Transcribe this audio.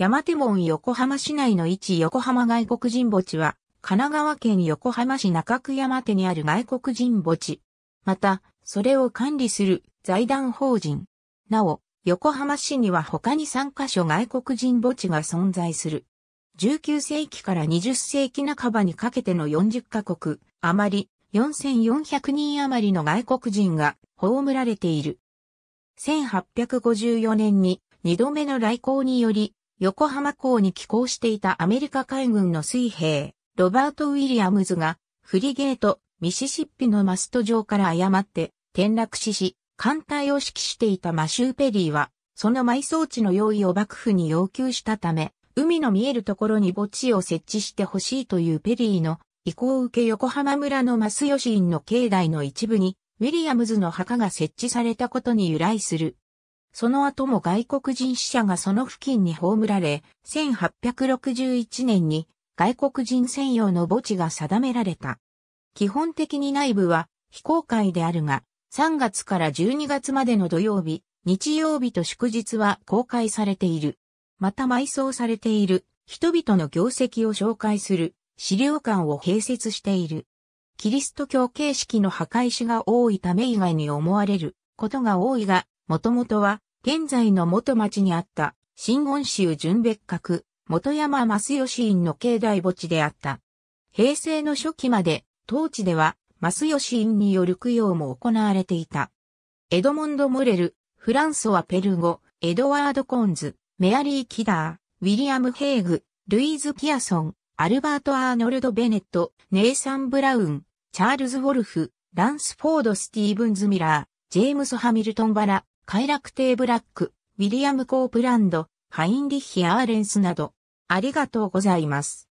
山手門横浜市内の位置横浜外国人墓地は、神奈川県横浜市中区山手にある外国人墓地。また、それを管理する財団法人。なお、横浜市には他に3カ所外国人墓地が存在する。19世紀から20世紀半ばにかけての40カ国、余り4400人余りの外国人が葬られている。1854年に2度目の来航により、横浜港に寄港していたアメリカ海軍の水兵、ロバート・ウィリアムズが、フリゲート、ミシシッピのマスト上から誤って転落死し、艦隊を指揮していたマシュー・ペリーは、その埋葬地の用意を幕府に要求したため、海の見えるところに墓地を設置してほしいというペリーの意向を受け横浜村のマスヨシ院の境内の一部に、ウィリアムズの墓が設置されたことに由来する。その後も外国人死者がその付近に葬られ、1861年に外国人専用の墓地が定められた。基本的に内部は非公開であるが、3月から12月までの土曜日、日曜日と祝日は公開されている。また埋葬されている人々の業績を紹介する資料館を併設している。キリスト教形式の墓石が多いため以外に思われることが多いが、もともとは現在の元町にあった新言宗純別格元山増吉院の境内墓地であった。平成の初期まで当地では増徳院による供養も行われていた。エドモンド・モレル、フランソワ・ペルゴ、エドワード・コーンズ、メアリー・キダー、ウィリアム・ヘイグ、ルイーズ・キアソン、アルバート・アーノルド・ベネット、ネイサン・ブラウン、チャールズ・ウォルフ、ランス・フォード・スティーブンズ・ミラー、ジェームス・ハミルトン・バラ、快楽亭・ブラック、ウィリアム・コープランド、ハインリッヒ・アーレンスなど、ありがとうございます。